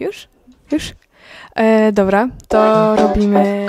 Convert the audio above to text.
Już? Już? E, dobra, to robimy.